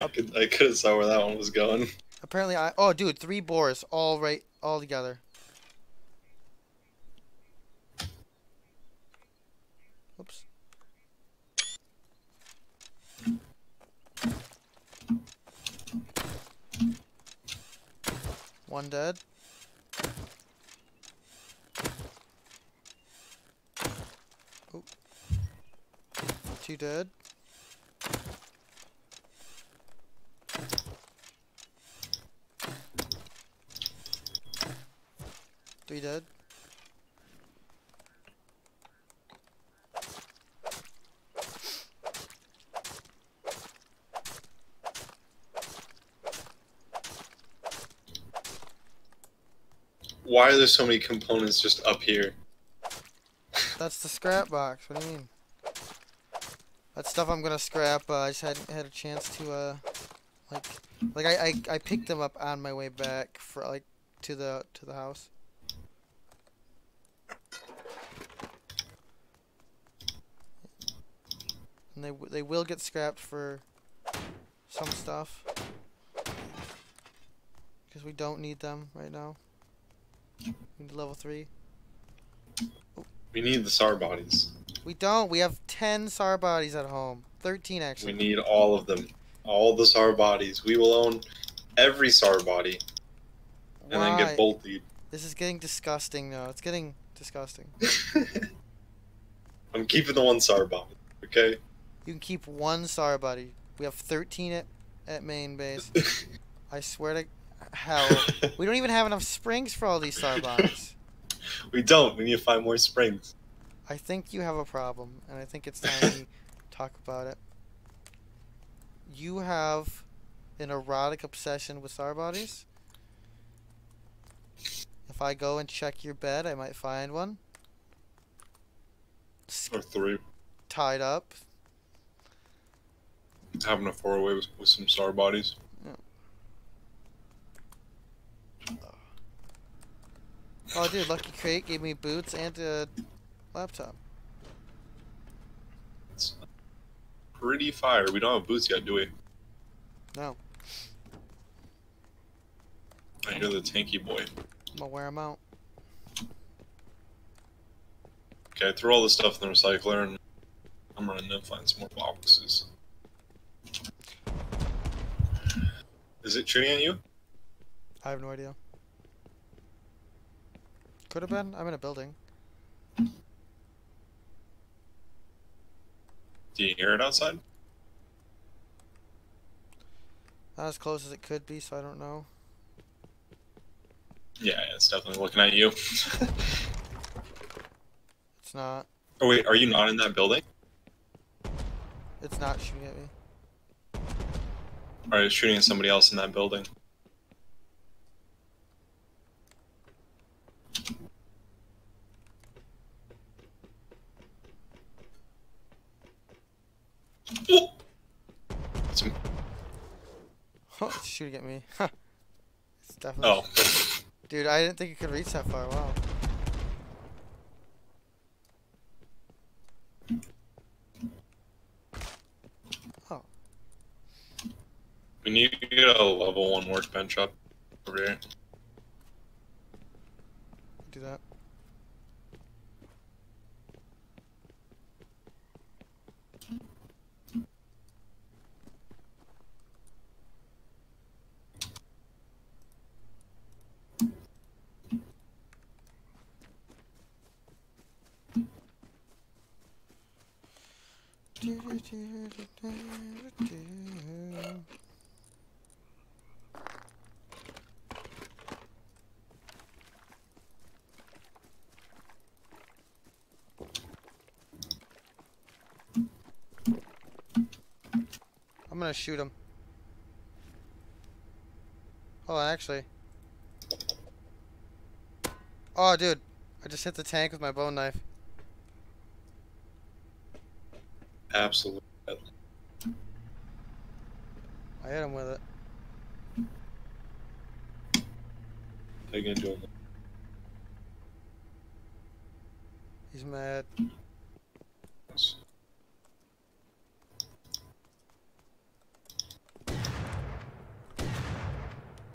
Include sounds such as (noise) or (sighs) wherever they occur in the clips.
I could I could have saw where that one was going. Apparently, I. Oh, dude, three boars, all right, all together. Oops. One dead. Oop. Two dead. Three dead. Why are there so many components just up here? That's the scrap box. What do you mean? That's stuff I'm gonna scrap. Uh, I just hadn't had a chance to, uh, like, like I, I, I picked them up on my way back for like to the to the house. And they they will get scrapped for some stuff because we don't need them right now. We need level three. We need the SAR bodies. We don't. We have 10 SAR bodies at home. 13 actually. We need all of them. All the SAR bodies. We will own every SAR body and then get bolted. This is getting disgusting now. It's getting disgusting. (laughs) I'm keeping the one SAR body. Okay. You can keep one SAR body. We have 13 at, at main base. (laughs) I swear to hell. We don't even have enough springs for all these bodies. (laughs) we don't. We need to find more springs. I think you have a problem, and I think it's time we (laughs) talk about it. You have an erotic obsession with SAR bodies. If I go and check your bed, I might find one. Or three. tied up. Having a four way with, with some SAR bodies. Yeah. Oh, dude, Lucky Crate gave me boots and a laptop. It's pretty fire. We don't have boots yet, do we? No. I hear the tanky boy. I'm gonna wear them out. Okay, throw all this stuff in the recycler and I'm running to find some more boxes. Is it shooting at you? I have no idea. Could have hmm. been. I'm in a building. Do you hear it outside? Not as close as it could be, so I don't know. Yeah, yeah, it's definitely looking at you. (laughs) It's not. oh wait, are you not in that building? It's not shooting at me. Or are you shooting at somebody else in that building? Oh! Oh, it's shooting at me. Huh. It's definitely. oh, Dude, I didn't think it could reach that far. Wow. We need to get a level one workbench up over here. Do that. I'm gonna shoot him. Oh, actually. Oh, dude. I just hit the tank with my bone knife. Absolutely. I hit him with it. How you gonna do it? He's mad.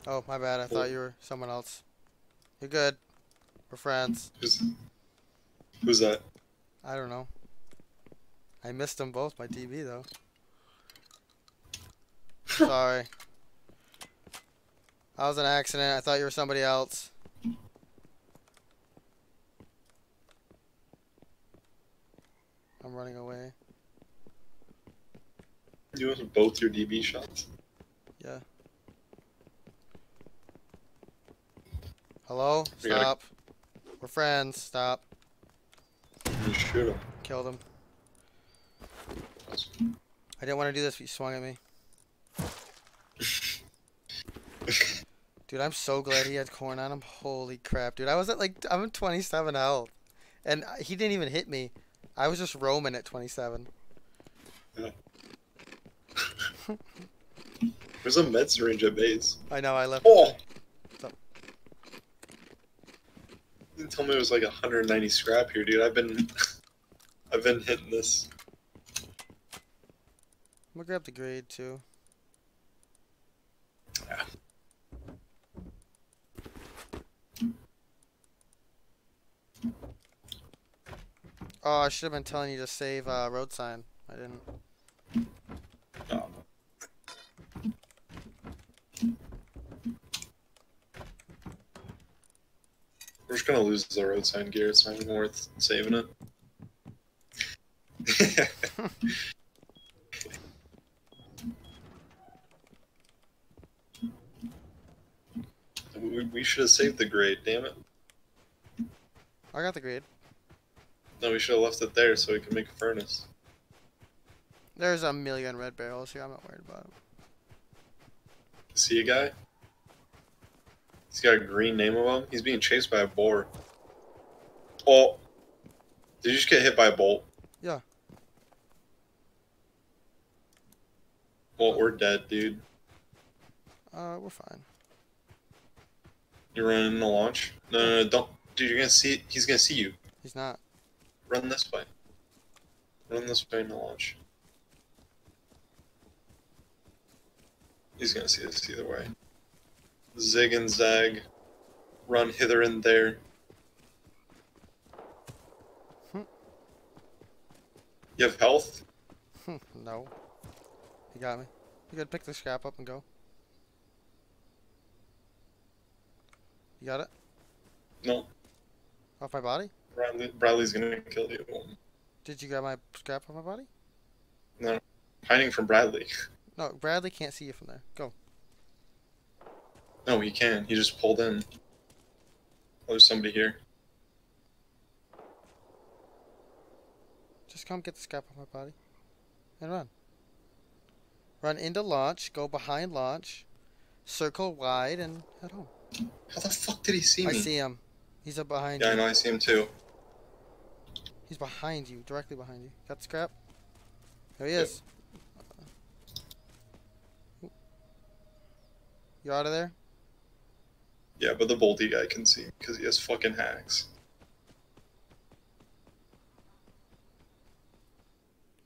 Oh, my bad. I thought you were someone else. You're good. We're friends. Who's, who's that? I don't know. I missed them both by DB though. (laughs) Sorry. That was an accident. I thought you were somebody else. I'm running away. You want both your DB shots? Yeah. Hello? We gotta- Stop. We're friends. Stop. You shoot him. Killed him. I didn't want to do this, but you swung at me. (laughs) Dude, I'm so glad he had corn on him. Holy crap, dude. I was at like, I'm at 27 health. And he didn't even hit me. I was just roaming at 27. (laughs) There's a med syringe at base. I know, I left. Oh! What's up? You didn't tell me it was like 190 scrap here, dude. I've been, (laughs) I've been hitting this. I'm gonna grab the grade too. Yeah. Oh, I should have been telling you to save uh, road sign. I didn't. Oh. We're just gonna lose the road sign gear. It's not even worth saving it. (laughs) we, we should have saved the grade, damn it. I got the grade. No, we should have left it there so we can make a furnace. There's a million red barrels here. I'm not worried about it. See a guy? He's got a green name of him. He's being chased by a boar. Oh, did you just get hit by a bolt? Yeah. Well, we're dead, dude. Uh, we're fine. You're running the launch. No, no, no, don't, dude. You're gonna see. He's gonna see you. He's not. Run this way. Run this way in the launch. He's gonna see us either way. Zig and zag. Run hither and there. Hmm. You have health? no. He got me. You gotta pick the scrap up and go. You got it? No. Off my body? Bradley, Bradley's gonna kill you. Did you grab my scrap off my body? No. Hiding from Bradley. (laughs) No, Bradley can't see you from there. Go. No, he can. He just pulled in. Oh, there's somebody here. Just come get the scrap off my body. And run. Run into launch, go behind launch, circle wide, and head home. How the fuck did he see I me? I see him. He's up behind you. Yeah, I know. I see him too. He's behind you, directly behind you. Got the scrap? There he Yep. is. You out of there? Yeah, but the bolty guy can see because he has fucking hacks.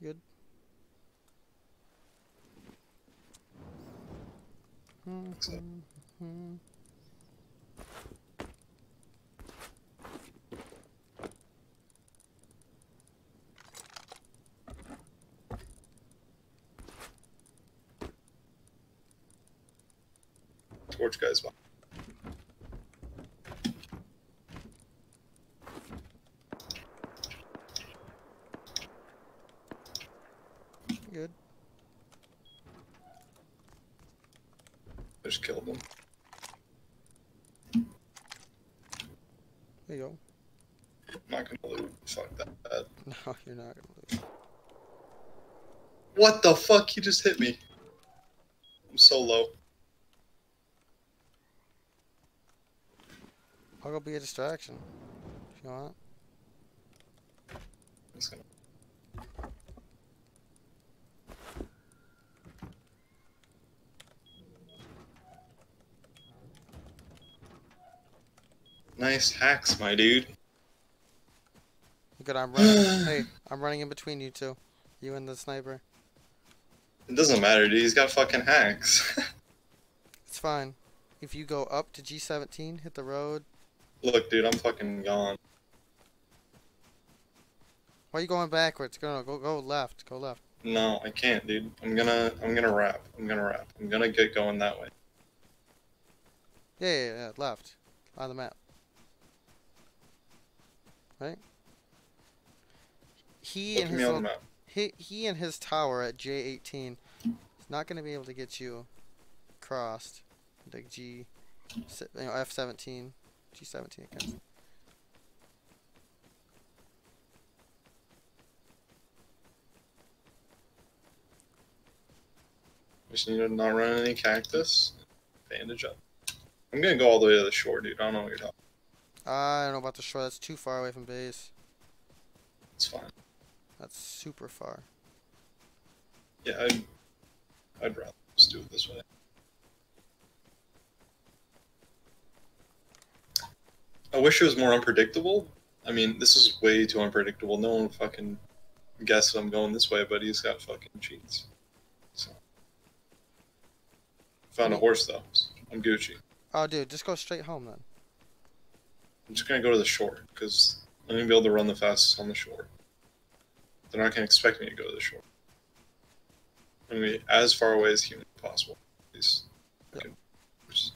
Good. Torch guy's behind. Good. I just killed them. There you go. I'm not gonna loot. Fuck that. (laughs) No, you're not gonna lose. What the fuck? He just hit me. I'm so low. I'll go be a distraction. If you want. Nice hacks, my dude. Good, I'm running. (sighs) hey, I'm running in between you two. You and the sniper. It doesn't matter, dude. He's got fucking hacks. (laughs) It's fine. if you go up to G17, hit the road. Look, dude, I'm fucking gone. Why are you going backwards? Go go go left. Go left. No, I can't, dude. I'm gonna I'm gonna wrap. I'm gonna wrap. I'm gonna get going that way. Yeah, yeah, yeah, left. On the map. Right? He Look and his me on the little, he, he and his tower at J18 is not going to be able to get you crossed. Like G you know, F17 G17 again. Just need to not run any cactus. Bandage up. I'm gonna go all the way to the shore, dude. I don't know what you're talking. I don't know about the shore. That's too far away from base. It's fine. That's super far. Yeah, I'd, I'd rather just do it this way. I wish it was more unpredictable. I mean, this is way too unpredictable. No one fucking guessed I'm going this way, but he's got fucking cheats. So. Found a horse though. so I'm Gucci. Oh, dude, just go straight home then. I'm just gonna go to the shore because I'm gonna be able to run the fastest on the shore. They're not gonna expect me to go to the shore. I'm gonna be as far away as humanly possible. These fucking horses.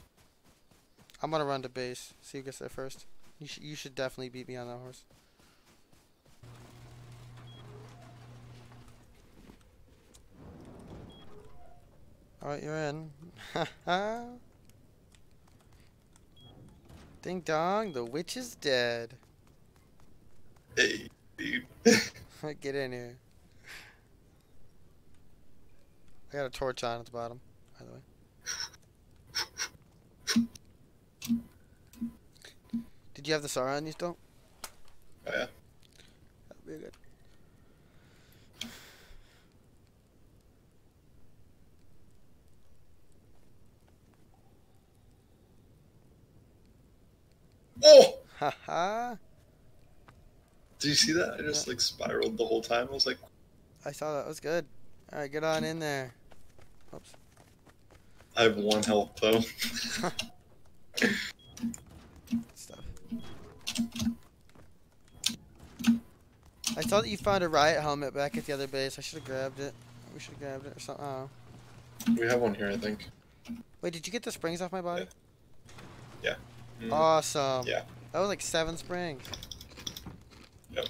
I'm gonna run to base. See who gets there first. You should you should definitely beat me on that horse. Alright, you're in. (laughs) (laughs) Ding dong, the witch is dead. Hey, dude. (laughs) Get in here. I got a torch on at the bottom, by the way. (laughs) Did you have the SAR on you still? Oh, yeah. That'd be good. Oh! (laughs) Haha. Did you see that? I just like spiraled the whole time. I was like, I saw that. was good. Alright, get on in there. Oops. I have one health though. (laughs) Stuff. I thought that you found a riot helmet back at the other base. I should have grabbed it. We should have grabbed it or something. Oh. we have one here, I think. Wait, did you get the springs off my body? Mm. Awesome. Yeah. That was like seven springs. Yep.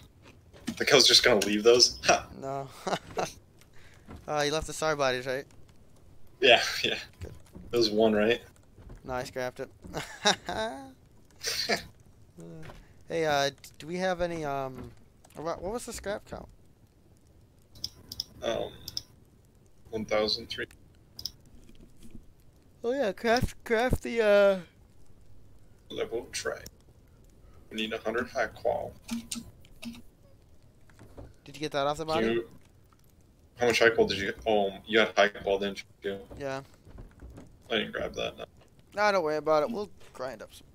Like I was just gonna leave those. (laughs) Ha. No. uh, (laughs) you left the SAR bodies, right? yeah, yeah. Good. It was one, right? No, I scrapped it. Uh, (laughs) hey, uh, do we have any, um, what was the scrap count? Um, one thousand three. Oh yeah, craft, craft the, uh, level tray. We need a hundred high qual. did you get that off the body? You, how much high qual did you get? Oh, you had high qual, didn't you? Yeah. I didn't grab that. No. Nah, don't worry about it. We'll grind up some.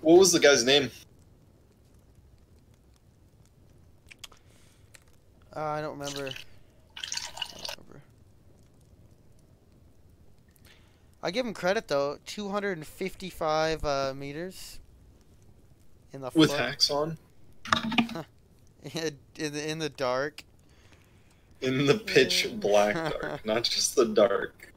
What was the guy's name? Uh, I don't remember. I don't remember. I give him credit though. 255 uh, meters in the With flood. hacks on? (laughs) in, the, in the dark. In the pitch (laughs) black dark, not just the dark.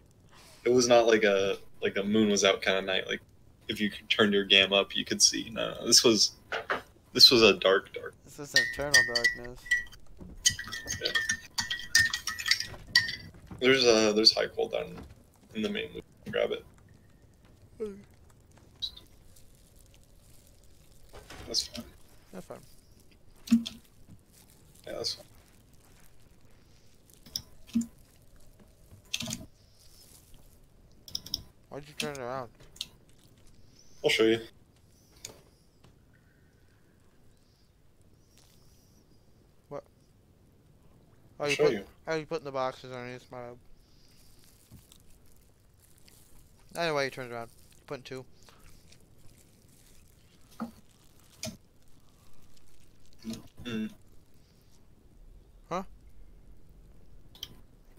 It was not like a like a moon was out kind of night. Like if you could turn your gam up, you could see. No, no, this was this was a dark dark. This is eternal darkness. There's uh there's high qual down in the main loop. Grab it. That's fine. That's fine. Yeah, that's fine. Why'd you turn it around? I'll show you. Oh, I'll you show put, you. oh, you putting the boxes underneath my. I know why you turned it around. You putting two. Mm. Huh?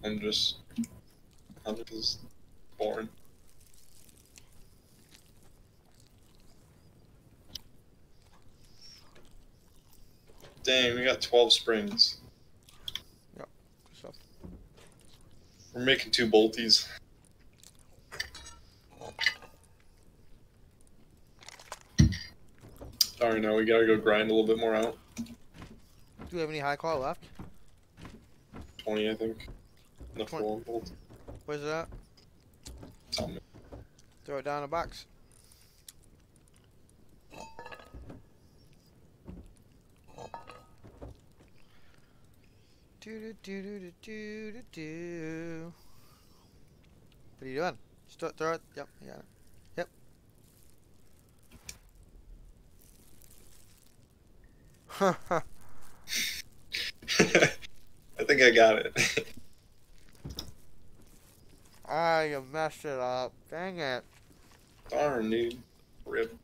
I'm just. I'm just corn. Dang, we got 12 springs. So, We're making two bolties. Alright, now we gotta go grind a little bit more out. do we have any high qual left? 20, I think. The Twen- full bolt. Where's it at? Tell. Throw it down in a box. Do do do do do do do. What are you doing? Just throw, throw it. Yep, you got it. (laughs) I think I got it. (laughs) Ah, you messed it up. Dang it. Darn, dude. Rip.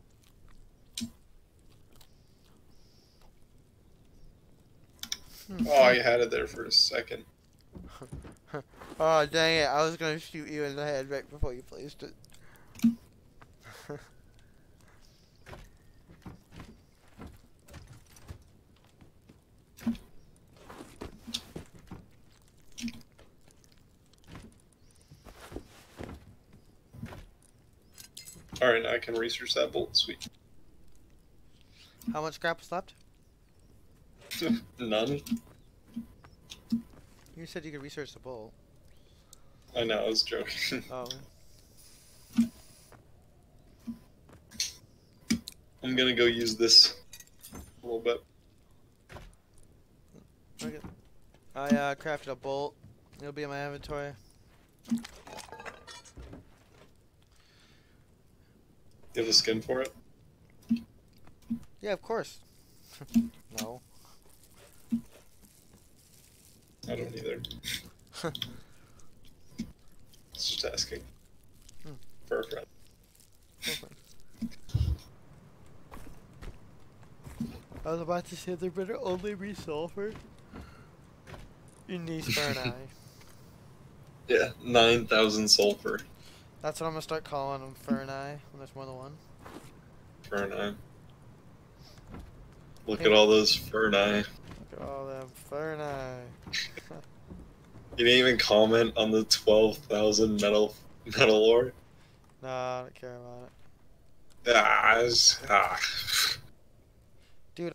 Oh, you had it there for a second. (laughs) Oh, dang it. I was gonna shoot you in the head right before you placed it. Alright, now I can research that bolt. Sweet. How much scrap is left? (laughs) None? You said you could research the bolt. I know, I was joking. (laughs) Oh. I'm gonna go use this a little bit. Okay. I uh, crafted a bolt. It'll be in my inventory. You have a skin for it? Yeah, of course. (laughs) no. I don't either. (laughs) It's just asking. Hmm. For a friend. (laughs) I was about to say there better only be sulfur in these Fernai. Yeah, 9,000 sulfur That's what I'm gonna start calling them Fernai when there's more than one. for an eye. Look Hey. at all those fern eye. Look at all them Fernai. (laughs) You didn't even comment on the 12,000 metal metal ore. Nah, I don't care about it. Ah, it's- ah. Dude.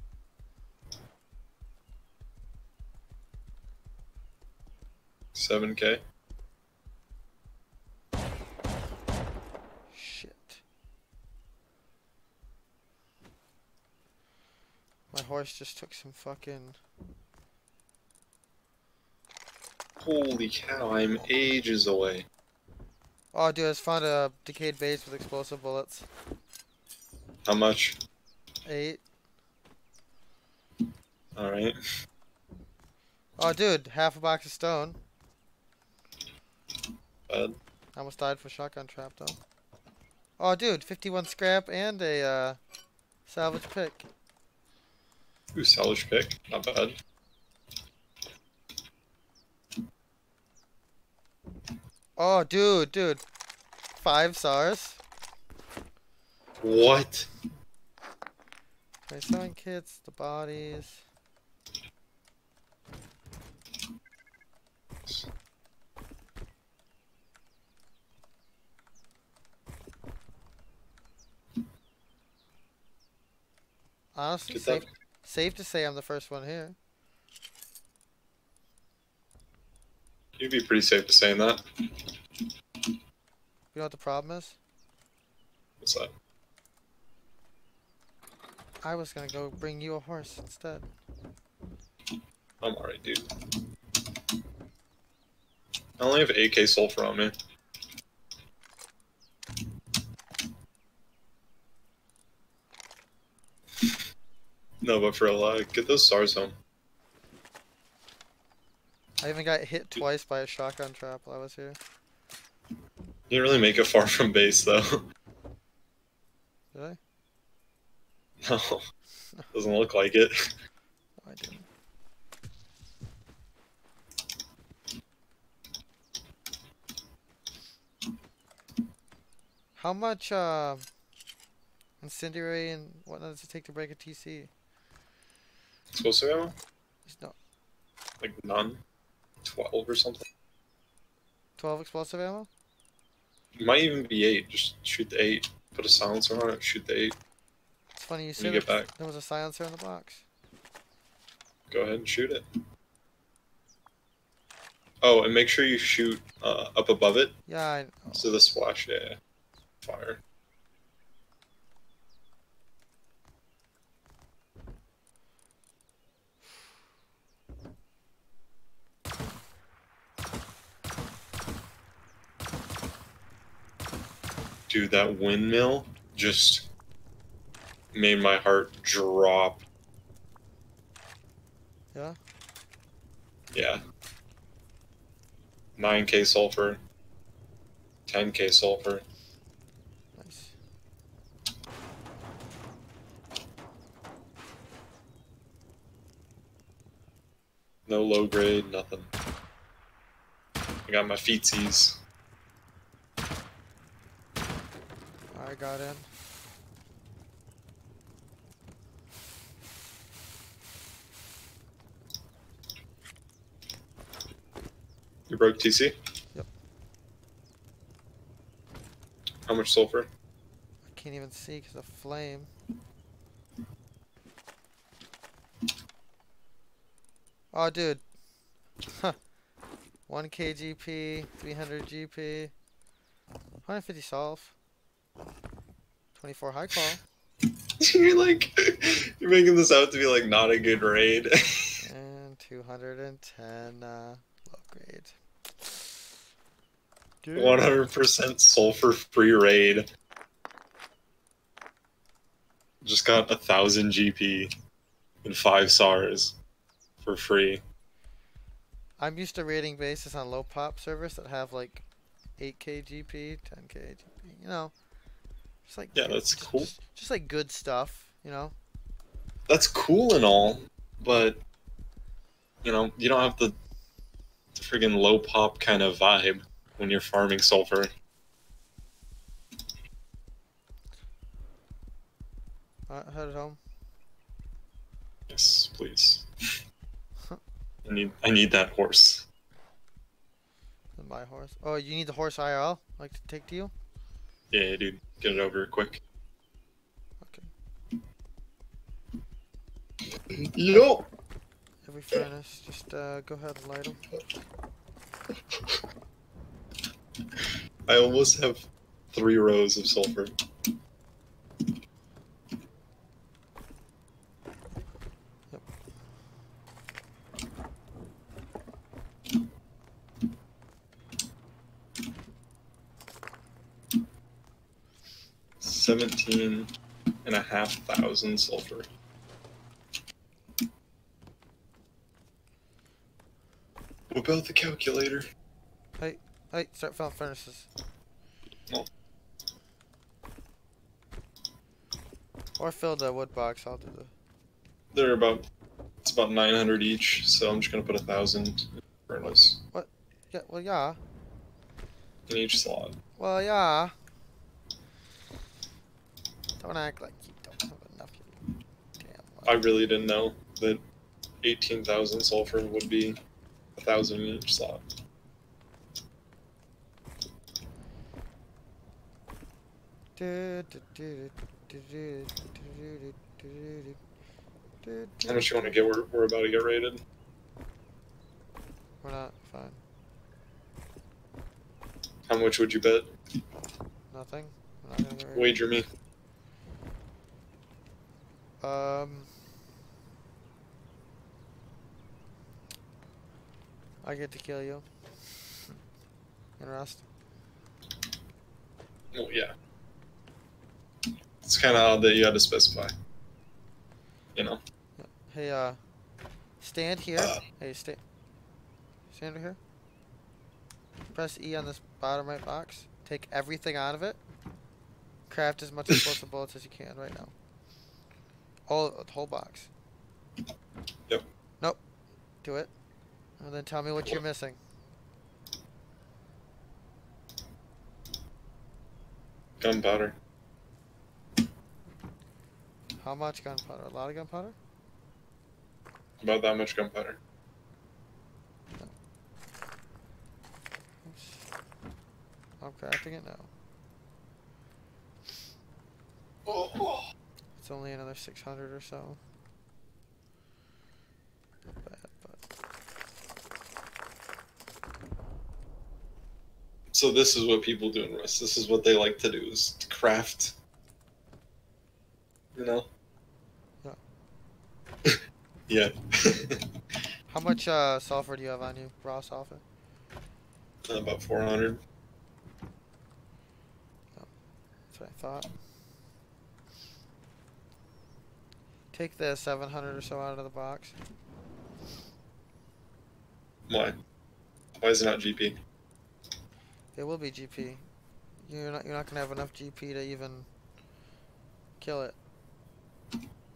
Seven K. Shit. My horse just took some fucking. Holy cow! I'm ages away. Oh, dude, I just found a decayed base with explosive bullets. How much? Eight. All right. Oh, dude, half a box of stone. Bud. I almost died for shotgun trap though. Oh, dude, 51 scrap and a uh, salvage pick. Ooh, salvage pick. Not bad. Oh, dude, dude, five SARS. What? Okay, sewing kits, the bodies. Honestly, safe. Safe to say I'm the first one here. You'd be pretty safe to saying that. You know what the problem is? What's that? I was gonna go bring you a horse instead. I'm alright, dude. I only have AK sulfur on me. No, but for a lot, get those SARS home. I even got hit twice by a shotgun trap while I was here. You didn't really make it far from base, though. (laughs) Did I? No. Doesn't look like it. No, I didn't. How much uh, incendiary and whatnot does it take to break a TC? Explosive ammo? It's no Like none? 12 or something? 12 explosive ammo. It might even be 8. Just shoot the 8. Put a silencer on it, shoot the 8. It's funny you said back, there was a silencer in the box. go ahead and shoot it. Oh, and make sure you shoot uh, up above it. Yeah, I, So the splash, yeah. Fire. Dude, that windmill just made my heart drop. Yeah? Yeah. 9k sulfur. 10k sulfur. nice. No low grade, nothing. I got my feetsies. I got in. You broke TC? Yep. How much sulfur? I can't even see because of flame. Oh, dude. Huh. 1 kgp, 300 GP, 150 solve, 24 high qual, (laughs) you're like, (laughs) you're making this out to be like not a good raid. (laughs) and 210 uh, low grade. Good. 100% sulfur free raid. Just got a thousand GP and five SARS for free. I'm used to rating bases on low pop servers that have like 8k GP, 10k GP, you know. Just like Yeah, that's just- cool. Just, just like good stuff, you know. That's cool and all, but you know, you don't have the, the friggin' low pop kind of vibe when you're farming sulfur. Uh, Alright, headed home. Yes, please. I need I need that horse. My horse. Oh, you need the horse IRL? Like to take to you? Yeah, dude, get it over quick. Okay. Yo. Every furnace, just uh, go ahead and light them. I almost have three rows of sulfur. Seventeen and a half thousand sulfur. What about the calculator? Hey, hey, start filling furnaces. Oh. Or fill the wood box, I'll do the... They're about it's about nine hundred each, so I'm just gonna put a thousand furnace What? Yeah, well, yeah. in each slot. Well, yeah. Don't act like you I really didn't know that 18,000 sulfur would be a thousand in each slot. I don't know much you want to get? We're, we're about to get raided. We're not fine. How much would you bet? Nothing. Wager me. Um. I get to kill you. Interest. Well, yeah. It's kind of odd that you had to specify. You know. Hey, uh, stand here. Uh. hey, stay. Stand here. Press E on this bottom right box. Take everything out of it. Craft as much (laughs) explosive bullets as you can right now. All the whole box. Yep. Nope. Do it. And then tell me what you're missing. Gunpowder. How much gunpowder? A lot of gunpowder? About that much gunpowder. I'm crafting it now. Oh. It's only another 600 or so. Not bad, but So this is what people do in Rust. This is what they like to do is to craft. You know? Yeah. (laughs) (laughs) how much uh, sulfur do you have on you? Raw sulfur? About 400. That's what I thought. Take the 700 or so out of the box. Why? Why is it not GP? It will be GP. You're not you're not gonna have enough GP to even kill it.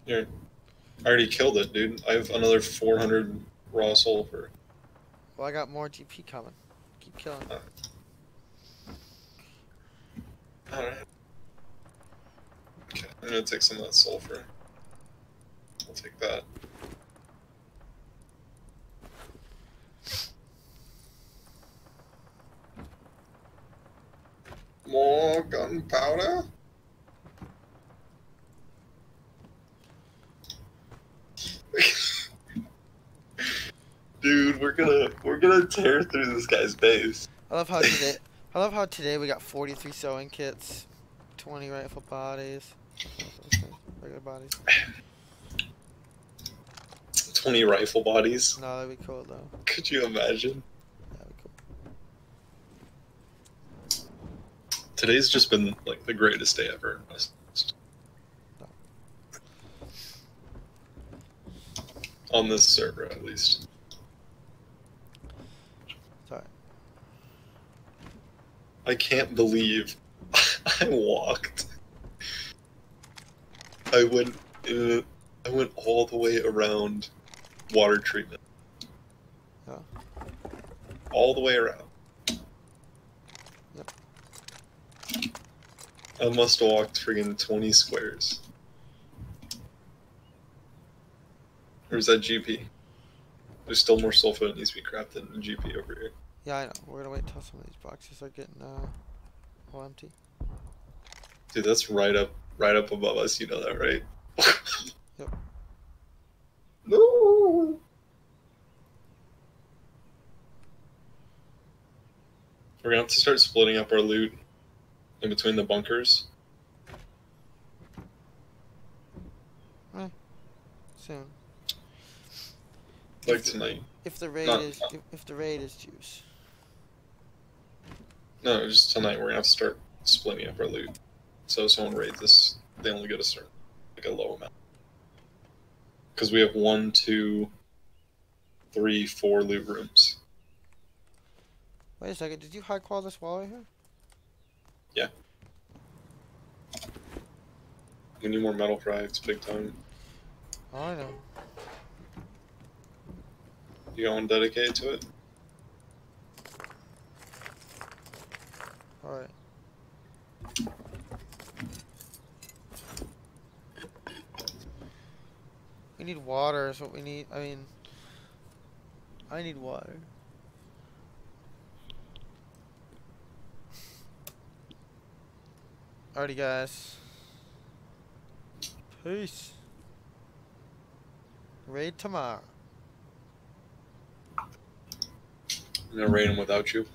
Yeah, I already killed it, dude. I have another 400 raw sulfur. Well, I got more GP coming. Keep killing. it. Alright. Okay, I'm gonna take some of that sulfur. I'll take that. More gunpowder? (laughs) Dude, we're gonna we're gonna tear through this guy's base. I love how today (laughs) I love how today we got 43 sewing kits, 20 rifle bodies, regular bodies. 20 rifle bodies. No, that'd be cool though. Could you imagine? That'd be cool. Today's just been like the greatest day ever. On this server, at least. Sorry. I can't believe (laughs) I walked. I went. Uh, I went all the way around water treatment. Yeah. All the way around. I must have walked friggin' 20 squares. Or is that GP? There's still more sulfur that needs to be crafted in GP over here. Yeah, I know. We're gonna wait until some of these boxes are getting uh, all empty. Dude, that's right up, right up above us. You know that, right? (laughs) Yep. No. We're gonna have to start splitting up our loot in between the bunkers. Hmm. Soon. Like If the- tonight. If the raid No. is if, if the raid is juice. No, just tonight. We're gonna have to start splitting up our loot. So if someone raids this, they only get a certain, like a low amount. Because we have one, two, three, four loot rooms. Wait a second. Did you high qual this wall right here? We need more metal crafts, big time. Oh, I know. You got one dedicated to it? All right. We need water. Is what we need. I mean, I need water. Alrighty, guys. Peace. Raid tomorrow. I'm gonna raid him without you.